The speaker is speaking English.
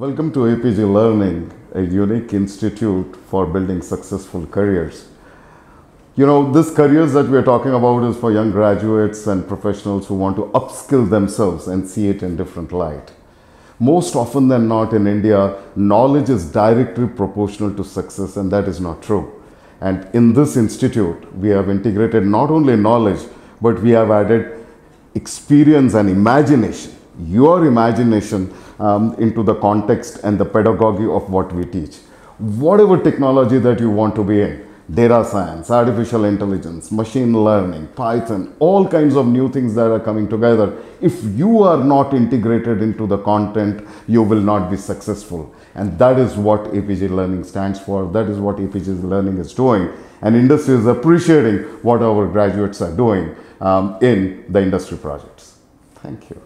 Welcome to APG Learning, a unique institute for building successful careers. You know, this careers that we're talking about is for young graduates and professionals who want to upskill themselves and see it in different light. Most often than not in India, knowledge is directly proportional to success, and that is not true. And in this institute, we have integrated not only knowledge, but we have added experience and imagination, your imagination um, into the context and the pedagogy of what we teach. Whatever technology that you want to be in, data science, artificial intelligence, machine learning, Python, all kinds of new things that are coming together. If you are not integrated into the content, you will not be successful. And that is what APG Learning stands for. That is what APG Learning is doing. And industry is appreciating what our graduates are doing um, in the industry projects. Thank you.